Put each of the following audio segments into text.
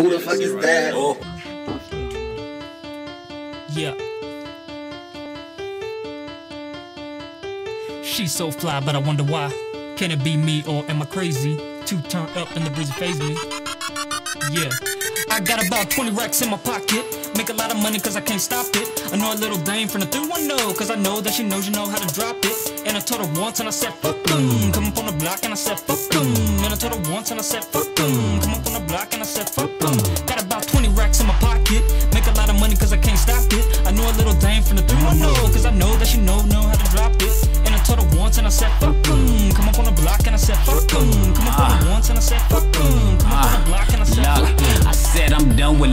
Who the fuck is that? Oh. Yeah. She's so fly, but I wonder why. Can it be me or am I crazy? Too turned up and the breeze phase me. Yeah. I got about 20 racks in my pocket. Make a lot of money cause I can't stop it. I know a little dame from the 310 cause I know that she knows you know how to drop it. And I told her once and I said fuck em. Come up on the block and I said fuck em. And I told her once and I said fuck em. Block and I said fuck em. Got about 20 racks in my pocket. Make a lot of money cause I can't stop it. I know a little dame from the 310 cause I know that she know know how to drop it. And I told her once and I said fuck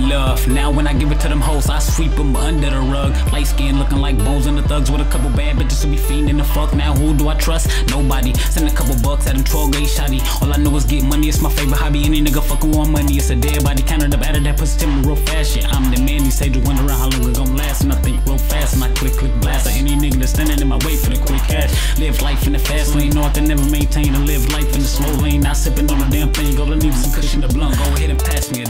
love. Now when I give it to them hoes, I sweep them under the rug. Light skin looking like bones and the thugs with a couple bad bitches to be fiending the fuck. Now who do I trust? Nobody. Send a couple bucks at them 12 gauge shotty. All I know is get money. It's my favorite hobby. Any nigga fucking want money. It's a dead body counted up out of that pussy to me real fast. Shit, I'm the man. These sages wonder how long it gon' last. And I think real fast. And I click, click, blast. Any nigga that's standing in my way for the quick cash. Live life in the fast lane. I can never maintain to live life in the slow lane. Not sipping on a damn thing. All I need is some cushion to blunt. Go ahead and pass me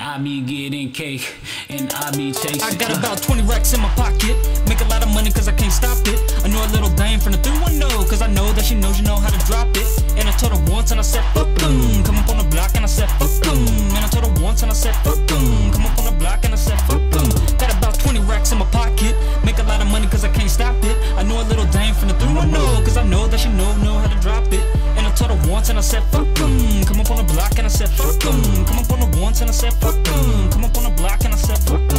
and, I be getting cake and I be chasing. I got about 20 racks in my pocket. Make a lot of money cause I can't stop it. I know a little dame from the 310 cause I know that she knows you know how to drop it. And I told her once and I said fuck em. Come up on the block and I said fuck em. And I told her once and I said fuck em. Come up on the block and I said fuck em. Got about 20 racks in my pocket. Make a lot of money cause I can't stop it. I know a little dame from the 310 cause I know that she know know how to drop it. And I told her once and I said fuck em. Come up on the block and I said, fuck em. Come up on the once and I said, fuck em. Come up on the block and I said, fuck em.